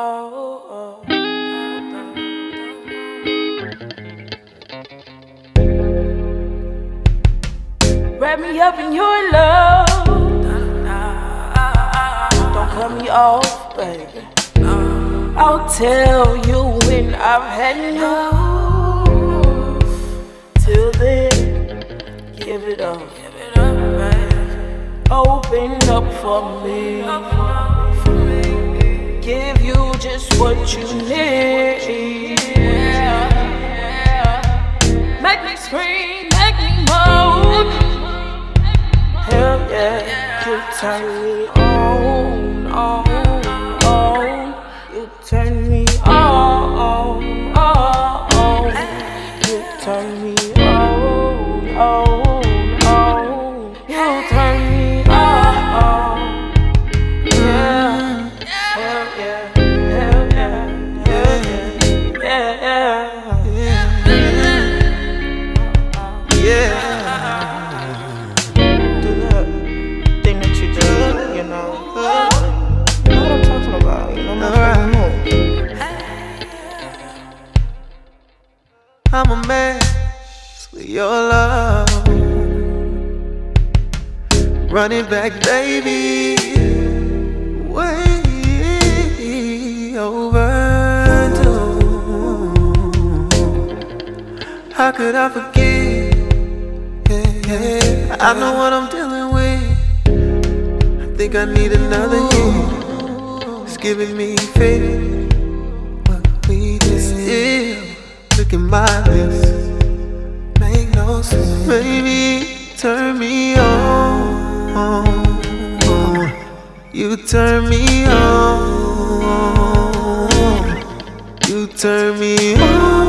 Oh oh, oh, oh. Wrap me up in your love. Don't cut me off, baby. I'll tell you when I've had enough. Till then, give it up. Open up for me. Give you just what you need. Make me scream, make me moan. Hell yeah, you turn me on, on, on. You turn me on, on, on. You turn me I'm a mess with your love. Running back, baby. Way overdue. How could I forget? I know what I'm dealing with. I think I need another hit. It's giving me faith. Look at my lips. Make no sense. Baby, turn me on. You turn me on. You turn me on.